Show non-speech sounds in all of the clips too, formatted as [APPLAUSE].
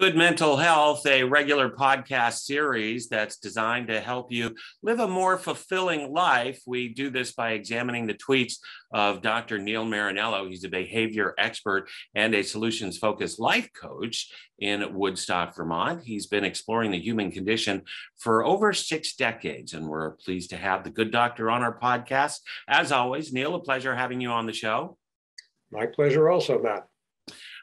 Good Mental Health, a regular podcast series that's designed to help you live a more fulfilling life. We do this by examining the tweets of Dr. Neil Marinello. He's a behavior expert and a solutions focused life coach in Woodstock, Vermont. He's been exploring the human condition for over six decades, and we're pleased to have the good doctor on our podcast. As always, Neil, a pleasure having you on the show. My pleasure, also, Matt.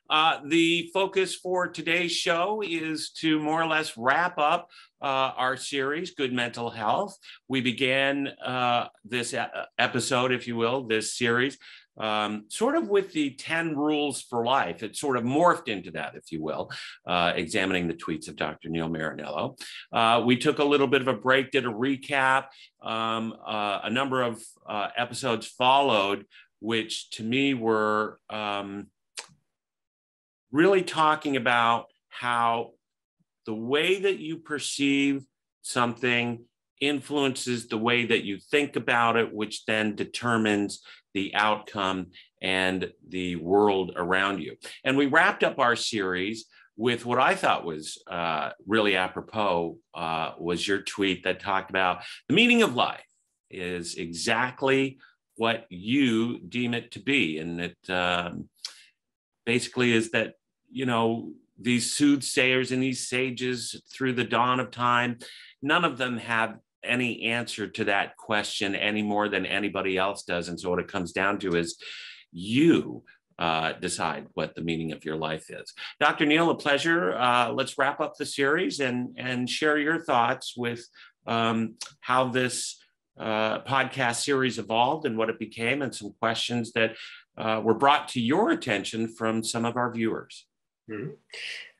Uh, the focus for today's show is to more or less wrap up uh, our series, Good Mental Health. We began uh, this episode, if you will, this series, um, sort of with the 10 rules for life. It sort of morphed into that, if you will, uh, examining the tweets of Dr. Neil Marinello. Uh, we took a little bit of a break, did a recap. Um, uh, a number of episodes followed, which to me were. Um, really talking about how the way that you perceive something influences the way that you think about it, which then determines the outcome and the world around you. And we wrapped up our series with what I thought was uh, really apropos uh, was your tweet that talked about the meaning of life is exactly what you deem it to be, and it um, basically is that you know these soothsayers and these sages through the dawn of time none of them have any answer to that question any more than anybody else does and so what it comes down to is you uh, decide what the meaning of your life is. Dr. Neil, a pleasure. Uh, let's wrap up the series and, and share your thoughts with um, how this uh, podcast series evolved and what it became, and some questions that uh, were brought to your attention from some of our viewers. Mm-hmm.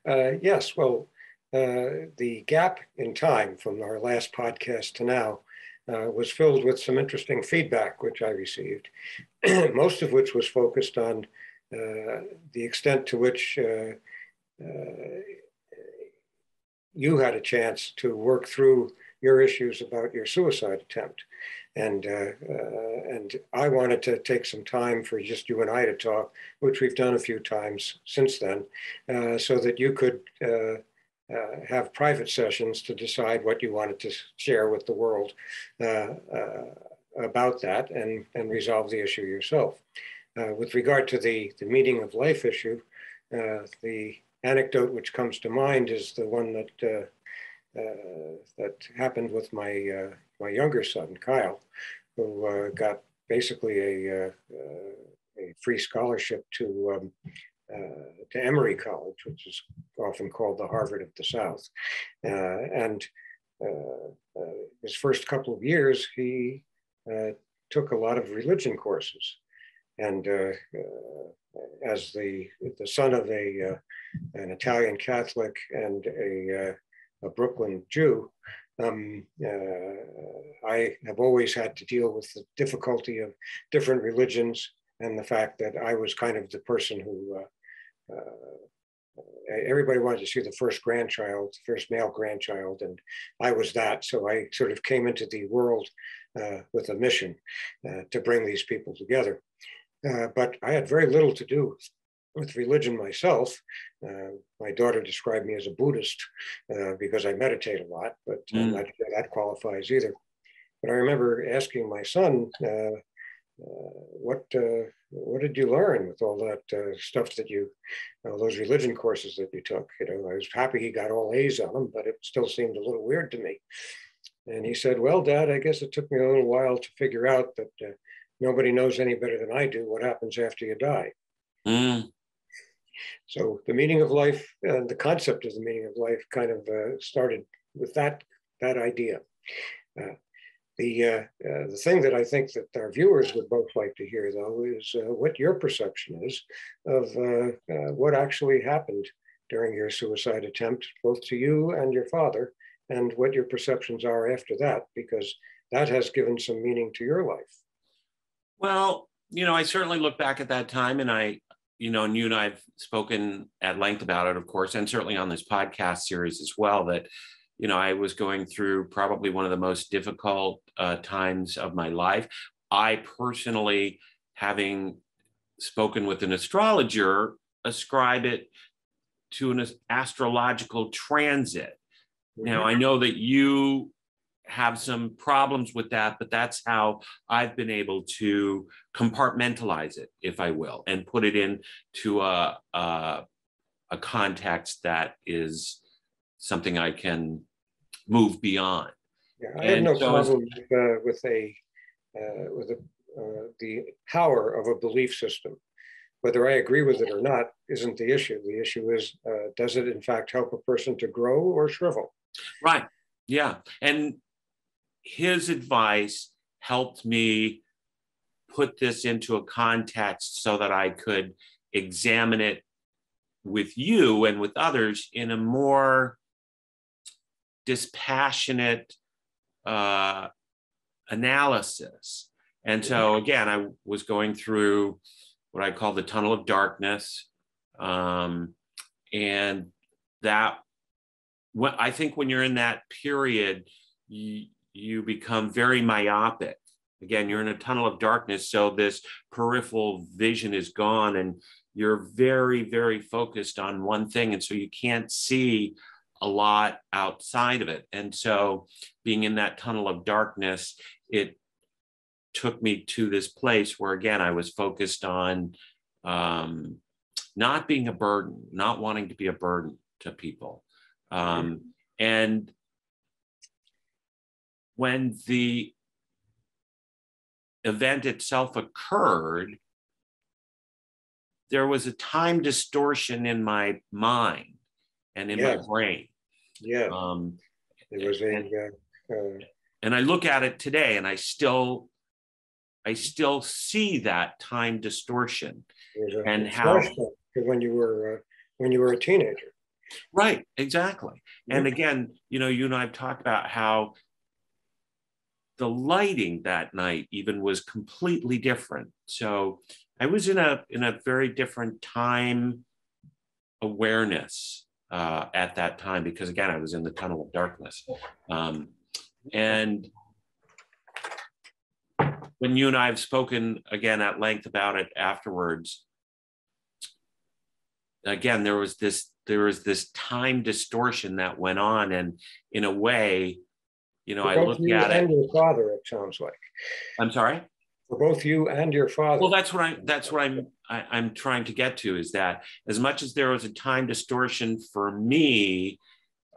Uh, yes, well, uh, the gap in time from our last podcast to now uh, was filled with some interesting feedback, which I received, [CLEARS THROAT] most of which was focused on uh, the extent to which uh, you had a chance to work through your issues about your suicide attempt. And, uh, uh, and I wanted to take some time for just you and I to talk, which we've done a few times since then, uh, so that you could uh, uh, have private sessions to decide what you wanted to share with the world uh, about that and, and resolve the issue yourself. with regard to the, the meaning of life issue, the anecdote which comes to mind is the one that uh, that happened with my uh, my younger son Kyle, who uh, got basically a a free scholarship to um, uh, to Emory College, which is often called the Harvard of the South. Uh, and uh, his first couple of years, he took a lot of religion courses. And as the, the son of a, an Italian Catholic and a a Brooklyn Jew, um, uh, I have always had to deal with the difficulty of different religions and the fact that I was kind of the person who uh, uh, everybody wanted to see the first grandchild, the first male grandchild, and I was that. So I sort of came into the world uh, with a mission uh, to bring these people together. Uh, but I had very little to do with religion myself. Uh, my daughter described me as a Buddhist uh, because I meditate a lot, but uh, mm. not sure that qualifies either. But I remember asking my son, uh, uh, "What what did you learn with all that stuff that you, those religion courses that you took?" You know, I was happy he got all A's on them, but it still seemed a little weird to me. And he said, "Well, Dad, I guess it took me a little while to figure out that." Nobody knows any better than I do what happens after you die. Mm. So the meaning of life and the concept of the meaning of life kind of uh, started with that, that idea. Uh, the, uh, uh the thing that I think that our viewers would both like to hear, though, is uh, what your perception is of uh, what actually happened during your suicide attempt, both to you and your father, and what your perceptions are after that, because that has given some meaning to your life. Well, you know, I certainly look back at that time and I, you know, and you and I've spoken at length about it, of course, and certainly on this podcast series as well, that, you know, I was going through probably one of the most difficult uh, times of my life. I personally, having spoken with an astrologer, ascribe it to an astrological transit. Now, Mm-hmm. I know that you have some problems with that, but that's how I've been able to compartmentalize it, if I will, and put it into a, a, a context that is something I can move beyond. Yeah, I have no so problem with, uh, with a, uh, with a, uh, the power of a belief system. Whether I agree with it or not isn't the issue. The issue is, uh, does it in fact help a person to grow or shrivel? Right. Yeah. And his advice helped me put this into a context so that I could examine it with you and with others in a more dispassionate uh, analysis. And so, again, I was going through what I call the tunnel of darkness. Um, and that, when, I think when you're in that period, you, you become very myopic. Again, you're in a tunnel of darkness. So this peripheral vision is gone and you're very, very focused on one thing. And so you can't see a lot outside of it. And so being in that tunnel of darkness, it took me to this place where, again, I was focused on um, not being a burden, not wanting to be a burden to people. Um, and when the event itself occurred, there was a time distortion in my mind and in my brain. Yeah, Um, it was a, uh, and I look at it today and I still I still see that time distortion. it was a And how- when you were, uh, when you were a teenager. Right, exactly. And again, you know, you and I've talked about how the lighting that night even was completely different. So I was in a in a very different time awareness uh, at that time because again, I was in the tunnel of darkness. Um, and when you and I have spoken again at length about it afterwards, again, there was this there was this time distortion that went on, and in a way, you know, For I both look you at and it. your father, it sounds like. I'm sorry. For both you and your father. Well, that's what I'm. that's what I'm I, I'm trying to get to is that as much as there was a time distortion for me,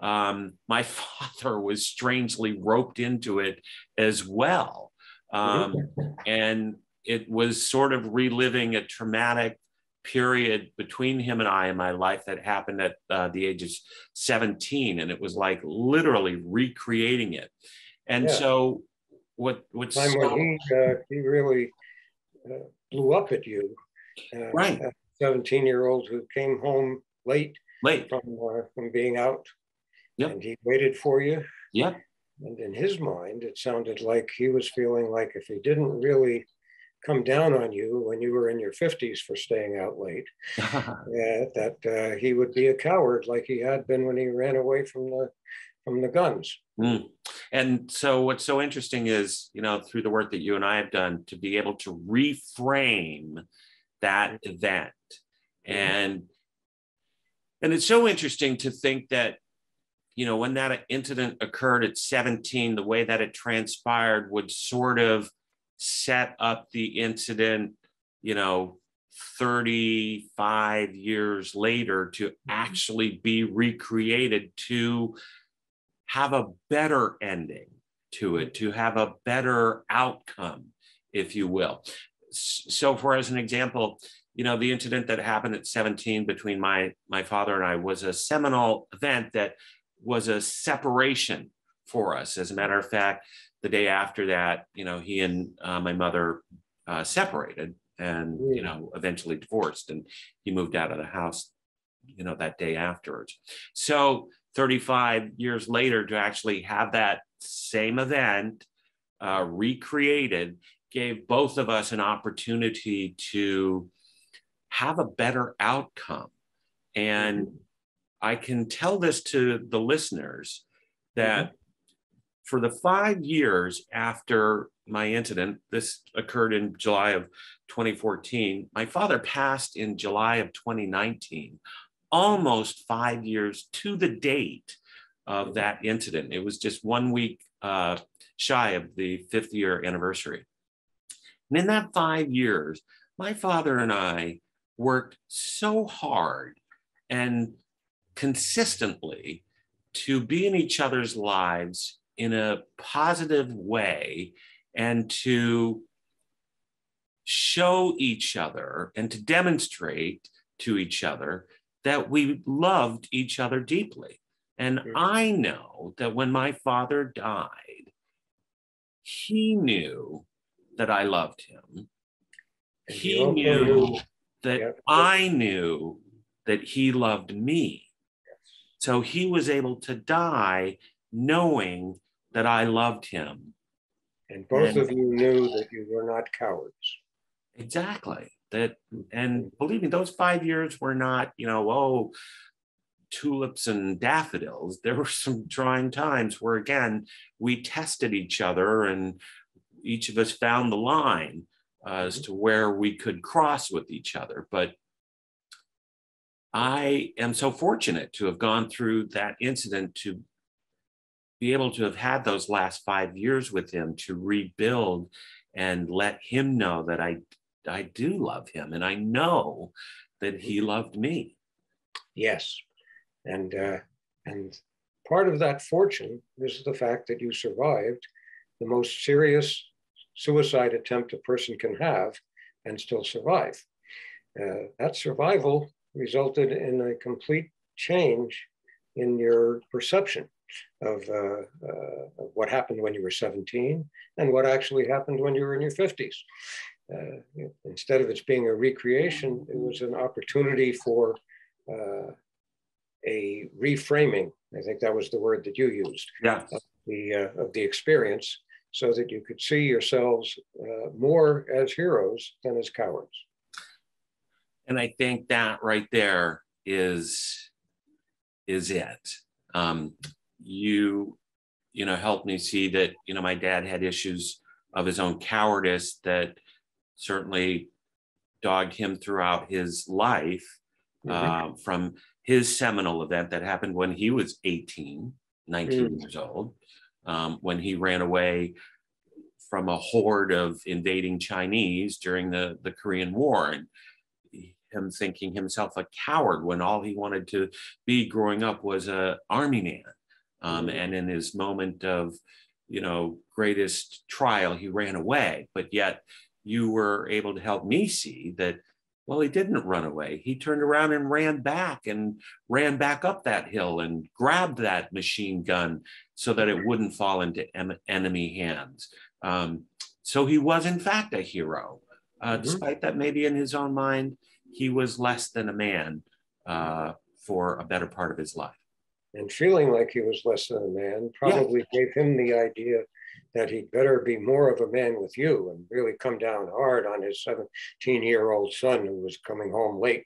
um, my [LAUGHS] father was strangely roped into it as well, um, and it was sort of reliving a traumatic period between him and I in my life that happened at uh, the age of 17, and it was like literally recreating it. And Yeah. so, what what's so- when he uh, he really uh, blew up at you. Uh, Right. Seventeen-year-old who came home late late? from uh, from being out, Yep. and he waited for you. Yeah. And in his mind, it sounded like he was feeling like if he didn't really come down on you when you were in your fifties for staying out late, [LAUGHS] uh, that uh, he would be a coward like he had been when he ran away from the from the guns. Mm. And so, what's so interesting is, you know, through the work that you and I have done, to be able to reframe that event, and and it's so interesting to think that, you know, when that incident occurred at 17, the way that it transpired would sort of set up the incident, you know, 35 years later to mm-hmm. actually be recreated to have a better ending to it, to have a better outcome, if you will. So, for as an example, you know, the incident that happened at 17 between my my father and I was a seminal event that was a separation for us. As a matter of fact, the day after that, you know, he and uh, my mother uh, separated and you Mm. know eventually divorced, and he moved out of the house, you know, that day afterwards. So 35 years later to actually have that same event uh, recreated gave both of us an opportunity to have a better outcome. And I can tell this to the listeners that for the five years after my incident, this occurred in July of 2014, my father passed in July of 2019 almost five years to the date of that incident. It was just one week uh, shy of the fifth year anniversary. And in that five years, my father and I worked so hard and consistently to be in each other's lives in a positive way and to show each other and to demonstrate to each other that we loved each other deeply. And I know that when my father died, he knew that I loved him. He knew that I knew that he loved me. So he was able to die knowing that I loved him. And both and, of you knew that you were not cowards. Exactly. That and believe me, those five years were not, you know, oh, tulips and daffodils. There were some trying times where again we tested each other and each of us found the line uh, as to where we could cross with each other. But I am so fortunate to have gone through that incident to be able to have had those last five years with him to rebuild and let him know that I I do love him and I know that he loved me. Yes, and uh, and part of that fortune is the fact that you survived the most serious suicide attempt a person can have and still survive. Uh, that survival resulted in a complete change in your perception of, uh, uh, of, what happened when you were 17 and what actually happened when you were in your 50s. Uh, instead of it being a recreation, it was an opportunity for uh, a reframing. I think that was the word that you used. Yeah. Of the, uh, of the experience so that you could see yourselves uh, more as heroes than as cowards. And I think that right there is is it. Um, you you know helped me see that you know my dad had issues of his own cowardice that certainly dogged him throughout his life mm-hmm. uh, from his seminal event that happened when he was 18 19 mm. years old um, when he ran away from a horde of invading Chinese during the, the Korean War. And him thinking himself a coward when all he wanted to be growing up was a army man. Um, mm. and in his moment of, you know, greatest trial, he ran away. But yet you were able to help me see that well, he didn't run away. He turned around and ran back and ran back up that hill and grabbed that machine gun so that it wouldn't fall into em- enemy hands. Um, so he was, in fact, a hero, uh, mm-hmm. despite that maybe in his own mind, he was less than a man uh, for a better part of his life. And feeling like he was less than a man probably yeah. gave him the idea that he'd better be more of a man with you and really come down hard on his 17 year old son who was coming home late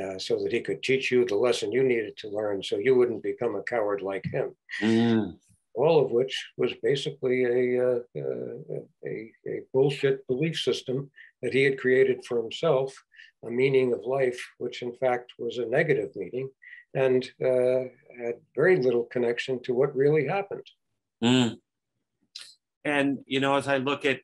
uh, so that he could teach you the lesson you needed to learn so you wouldn't become a coward like him. Mm. All of which was basically a, uh, uh, a, a bullshit belief system that he had created for himself, a meaning of life, which in fact was a negative meaning and uh, had very little connection to what really happened. Mm. And, you know, as I look at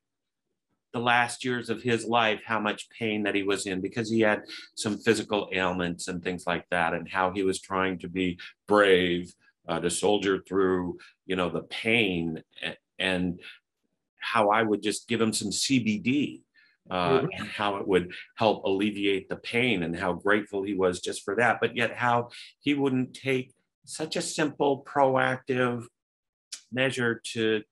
the last years of his life, how much pain that he was in because he had some physical ailments and things like that, and how he was trying to be brave uh, to soldier through, you know, the pain and how I would just give him some CBD. Uh, mm-hmm. and how it would help alleviate the pain, and how grateful he was just for that. But yet, how he wouldn't take such a simple, proactive measure to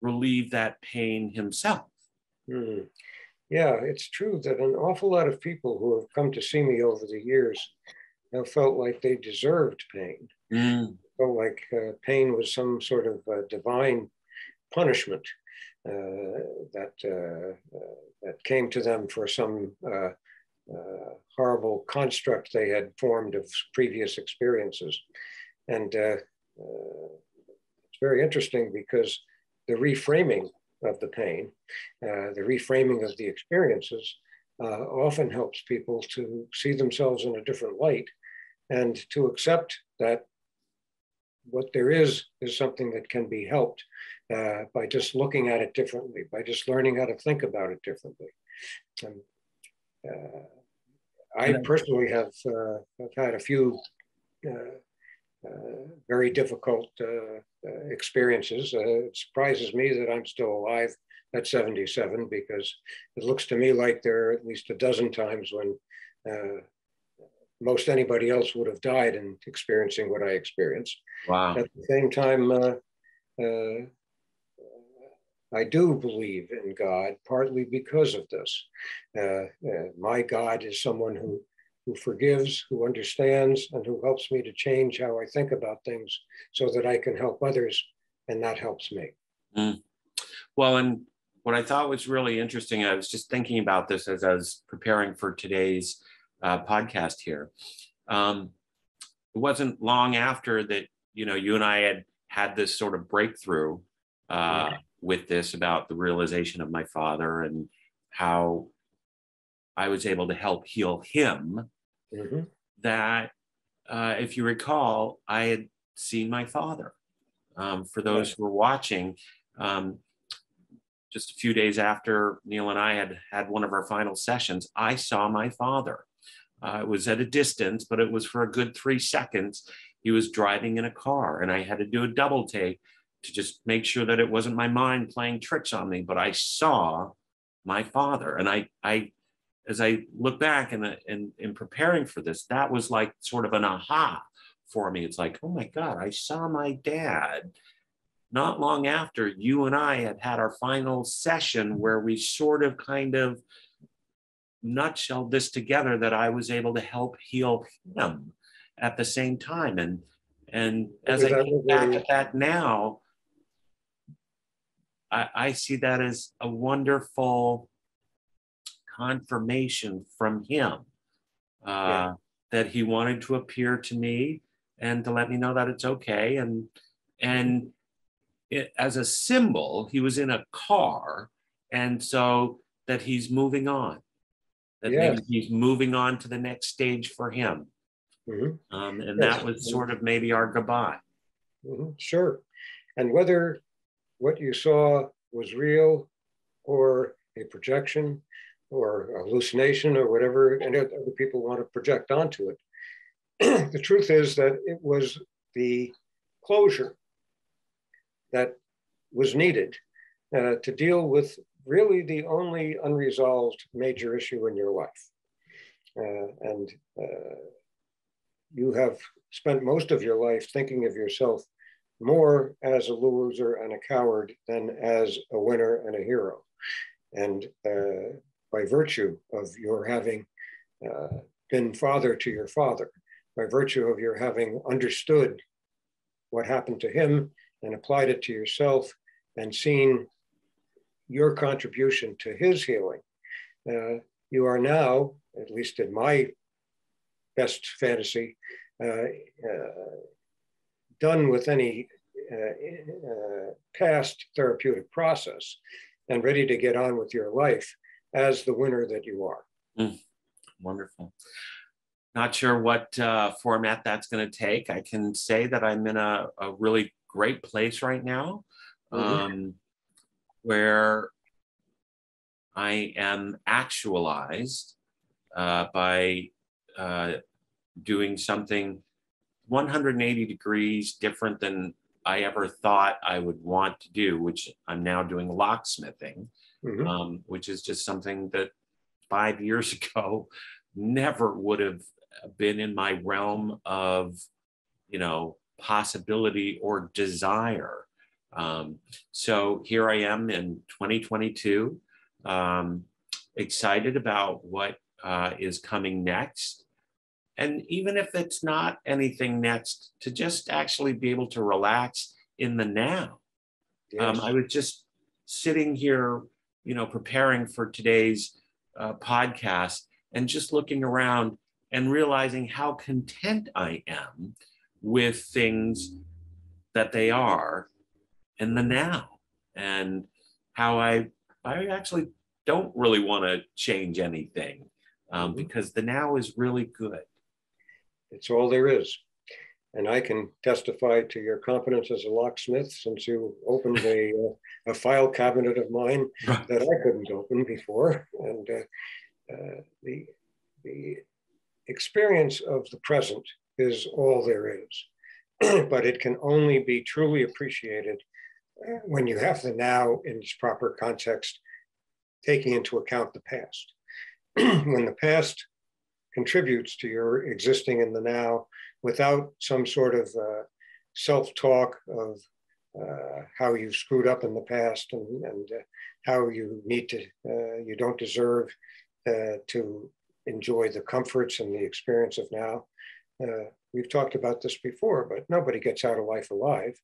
relieve that pain himself. Mm. Yeah, it's true that an awful lot of people who have come to see me over the years have felt like they deserved pain. Mm. Felt like uh, pain was some sort of uh, divine punishment uh, that uh, uh, that came to them for some uh, horrible construct they had formed of previous experiences, and it's very interesting because the reframing of the pain, uh, the reframing of the experiences, uh, often helps people to see themselves in a different light and to accept that what there is is something that can be helped uh, by just looking at it differently, by just learning how to think about it differently. And, uh, I personally have, uh, have had a few uh, uh, very difficult uh, experiences. it surprises me that I'm still alive at 77 because it looks to me like there are at least a dozen times when most anybody else would have died in experiencing what I experienced. Wow. At the same time, uh, uh, I do believe in God, partly because of this. Uh, uh, my God is someone who, who forgives, who understands, and who helps me to change how I think about things so that I can help others, and that helps me. Mm. Well, and what I thought was really interesting, I was just thinking about this as I was preparing for today's uh, podcast here. Um, it wasn't long after that, you know, you and I had had this sort of breakthrough uh, with this about the realization of my father and how I was able to help heal him. Mm-hmm. That, uh, if you recall, I had seen my father. Um, for those who were watching, um, just a few days after Neil and I had had one of our final sessions, I saw my father. Uh, it was at a distance, but it was for a good three seconds. He was driving in a car, and I had to do a double take to just make sure that it wasn't my mind playing tricks on me. But I saw my father, and I, I, as I look back and uh, in, in preparing for this, that was like sort of an aha for me. It's like, oh my God, I saw my dad not long after you and I had had our final session where we sort of kind of nutshell this together that I was able to help heal him at the same time. And and as I look back at that now, I, I see that as a wonderful confirmation from him uh, yeah. that he wanted to appear to me and to let me know that it's okay. And and it, as a symbol, he was in a car, and so that he's moving on that yes. maybe he's moving on to the next stage for him. Mm-hmm. Um, and yes. that was sort of maybe our goodbye. Mm-hmm. Sure. And whether what you saw was real or a projection or hallucination or whatever and other people want to project onto it, [CLEARS THROAT] the truth is that it was the closure that was needed uh, to deal with really the only unresolved major issue in your life. Uh, and uh, you have spent most of your life thinking of yourself more as a loser and a coward than as a winner and a hero. And uh, by virtue of your having uh, been father to your father, by virtue of your having understood what happened to him and applied it to yourself and seen your contribution to his healing. Uh, you are now, at least in my best fantasy, uh, uh, done with any uh, uh, past therapeutic process and ready to get on with your life as the winner that you are. Mm, wonderful. Not sure what uh, format that's going to take. I can say that I'm in a, a really great place right now. Mm-hmm. Um, where I am actualized uh, by uh, doing something 180 degrees different than I ever thought I would want to do, which I'm now doing locksmithing, mm-hmm. um, which is just something that five years [LAUGHS] ago never would have been in my realm of, you know, possibility or desire. Um, so here I am in 2022, um, excited about what uh, is coming next. And even if it's not anything next, to just actually be able to relax in the now. Yes. Um, I was just sitting here, you know, preparing for today's uh, podcast and just looking around and realizing how content I am with things that they are in the now and how I I actually don't really want to change anything um, mm-hmm. because the now is really good. It's all there is. And I can testify to your competence as a locksmith since you opened a, [LAUGHS] uh, a file cabinet of mine that I couldn't open before. And uh, uh, the, the experience of the present is all there is. [CLEARS THROAT] but it can only be truly appreciated uh, when you have the now in its proper context, taking into account the past. [CLEARS THROAT] when the past contributes to your existing in the now without some sort of uh, self-talk of uh, how you screwed up in the past and, and uh, how you need to, uh, you don't deserve uh, to enjoy the comforts and the experience of now. Uh, we've talked about this before, but nobody gets out of life alive.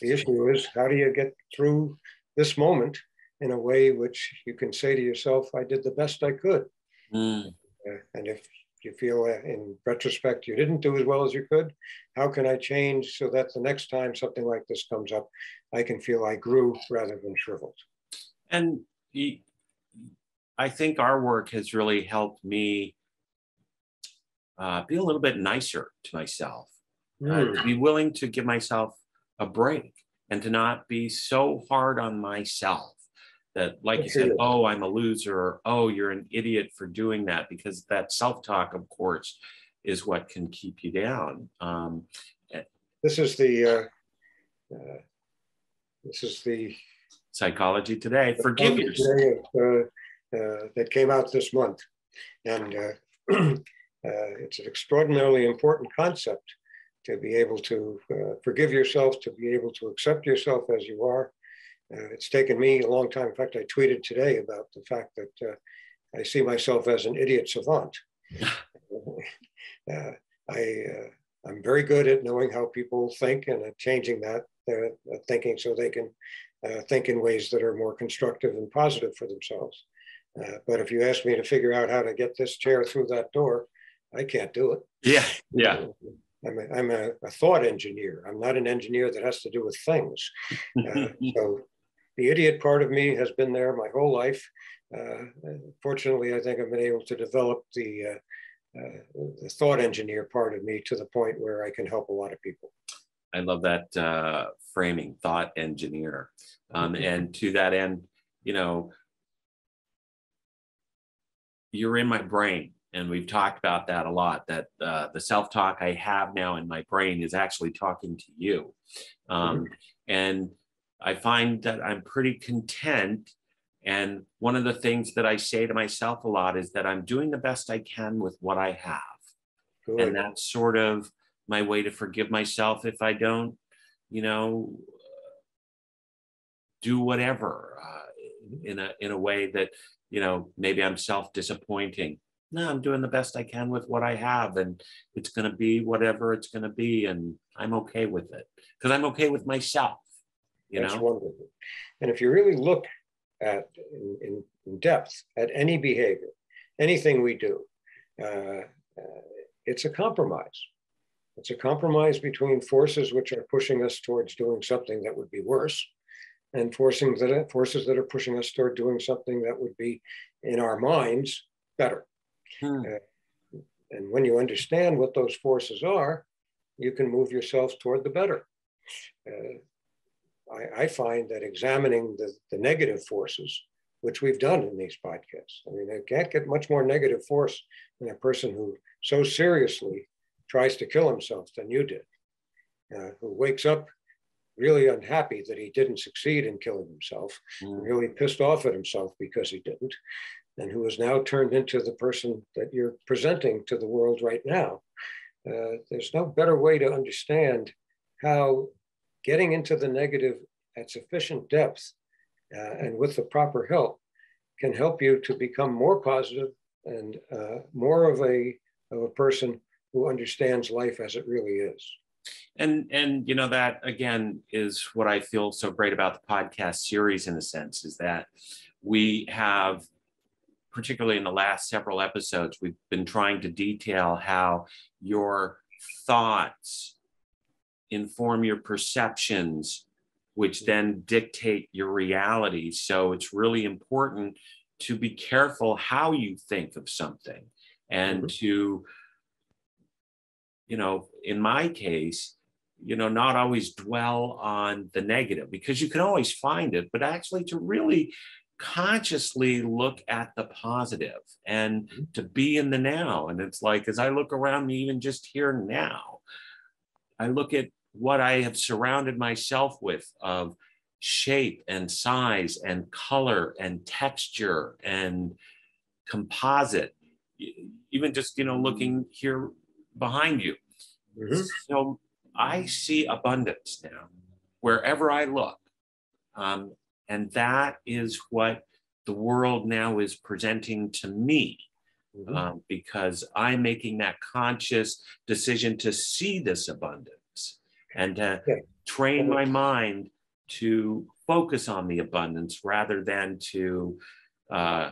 The issue is how do you get through this moment in a way which you can say to yourself, I did the best I could. Mm. And if you feel in retrospect you didn't do as well as you could, how can I change so that the next time something like this comes up, I can feel I grew rather than shriveled? And I think our work has really helped me uh, be a little bit nicer to myself, mm. uh, hmm. be willing to give myself a break and to not be so hard on myself that like you said oh i'm a loser or oh you're an idiot for doing that because that self-talk of course is what can keep you down um, eh. This is the uh, uh, this is the psychology today the forgive yourself. Uh, uh, that came out this month. And uh, [CLEARS THROAT] uh, it's an extraordinarily important concept to be able to forgive yourself to be able to accept yourself as you are uh, it's taken me a long time. In fact, I tweeted today about the fact that uh, I see myself as an idiot savant. [LAUGHS] uh, I, uh, I'm very good at knowing how people think and at changing that uh, thinking so they can uh, think in ways that are more constructive and positive for themselves. but if you ask me to figure out how to get this chair through that door, I can't do it. Yeah, yeah. I'm a, I'm a, a thought engineer. I'm not an engineer that has to do with things. Uh, [LAUGHS] so the idiot part of me has been there my whole life. Uh, fortunately, I think I've been able to develop the, uh, uh, the thought engineer part of me to the point where I can help a lot of people. I love that uh, framing, thought engineer. Um, and to that end, you know, you're in my brain and we've talked about that a lot that uh, the self-talk i have now in my brain is actually talking to you um, mm-hmm. and I find that I'm pretty content. And one of the things that I say to myself a lot is that I'm doing the best I can with what I have. Good. And that's sort of my way to forgive myself if I don't, you know, do whatever uh, in a in a way that you know maybe I'm self disappointing. No, I'm doing the best I can with what I have, and it's going to be whatever it's going to be, and I'm okay with it because I'm okay with myself. You That's know? wonderful. And if you really look at in, in depth at any behavior, anything we do, uh, uh, it's a compromise. It's a compromise between forces which are pushing us towards doing something that would be worse, and forcing that forces that are pushing us toward doing something that would be, in our minds, better. Hmm. Uh, and when you understand what those forces are, you can move yourself toward the better. Uh, I, I find that examining the, the negative forces, which we've done in these podcasts, I mean, it can't get much more negative force than a person who so seriously tries to kill himself than you did, uh, who wakes up really unhappy that he didn't succeed in killing himself, mm. really pissed off at himself because he didn't, and who has now turned into the person that you're presenting to the world right now. Uh, there's no better way to understand how getting into the negative at sufficient depth uh, and with the proper help can help you to become more positive and uh, more of a, of a person who understands life as it really is. And and you know that again is what I feel so great about the podcast series in a sense is that we have particularly in the last several episodes we've been trying to detail how your thoughts inform your perceptions, which then dictate your reality. So it's really important to be careful how you think of something and mm-hmm. to, you know, in my case, you know, not always dwell on the negative because you can always find it, but actually to really consciously look at the positive and mm-hmm. to be in the now. And it's like, as I look around me, even just here now, I look at what I have surrounded myself with of shape and size and color and texture and composite, even just, you know, looking here behind you. Mm-hmm. So I see abundance now wherever I look. Um, and that is what the world now is presenting to me. Mm-hmm. Um, because I'm making that conscious decision to see this abundance and to yeah. train my mind to focus on the abundance rather than to uh,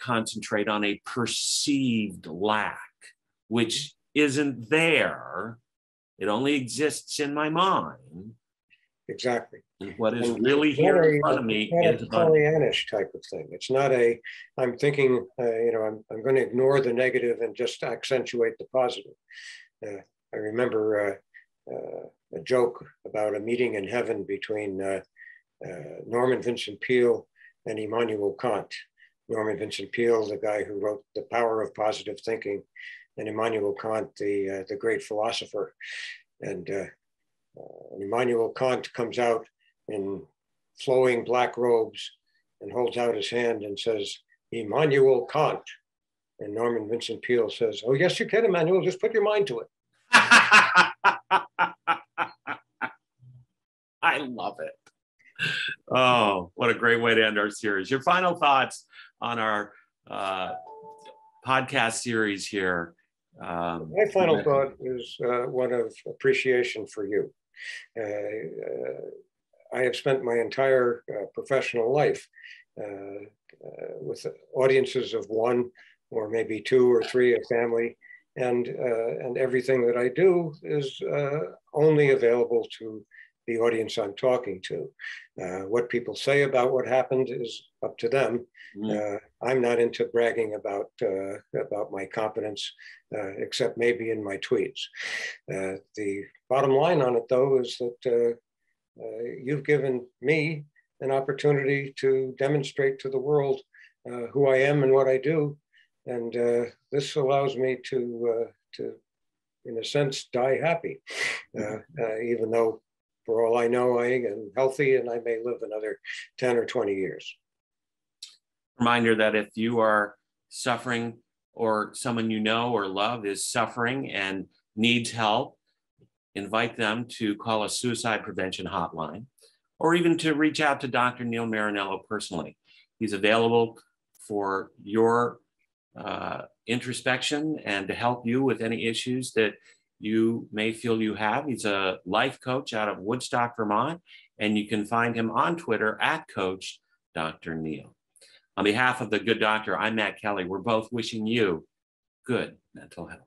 concentrate on a perceived lack, which isn't there. It only exists in my mind. Exactly. what is and really here a, in front of me is a Pollyannish type of thing. It's not a, I'm thinking, uh, you know, I'm, I'm going to ignore the negative and just accentuate the positive. Uh, I remember uh a joke about a meeting in heaven between uh, uh, Norman Vincent Peale and Immanuel Kant. Norman Vincent Peale, the guy who wrote The Power of Positive Thinking, and Immanuel Kant, the, uh, the great philosopher. And uh, uh, Immanuel Kant comes out in flowing black robes and holds out his hand and says, Immanuel Kant. And Norman Vincent Peale says, Oh, yes, you can, Immanuel, just put your mind to it. [LAUGHS] I love it. Oh, what a great way to end our series. Your final thoughts on our uh, podcast series here. Um, My final thought is uh, one of appreciation for you. Uh, uh I have spent my entire uh, professional life uh, with audiences of one or maybe two or three, a family, and and everything that I do is only available to the audience I'm talking to. Uh, what people say about what happened is up to them. Mm. Uh, I'm not into bragging about uh, about my competence, uh, except maybe in my tweets. Uh, the bottom line on it, though, is that uh, you've given me an opportunity to demonstrate to the world who I am and what I do, and this allows me to to in a sense, die happy, uh, uh, even though for all I know, I am healthy and I may live another 10 or 20 years. Reminder that if you are suffering or someone you know or love is suffering and needs help, invite them to call a suicide prevention hotline or even to reach out to Dr. Neil Marinello personally. He's available for your uh, introspection and to help you with any issues that you may feel you have. He's a life coach out of Woodstock, Vermont, and you can find him on Twitter at Coach Dr. Neil. On behalf of the Good Doctor, I'm Matt Kelly. We're both wishing you good mental health.